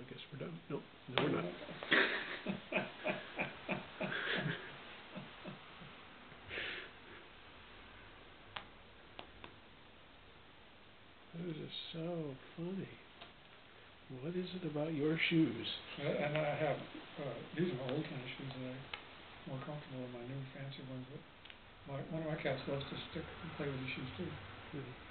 I guess we're done. Nope, no, we're not. Those are so funny. What is it about your shoes? Uh, And I have, uh, these are my old tennis shoes and I'm more comfortable than my new fancy ones, but my, one of my cats loves to stick and play with the shoes too. Hmm.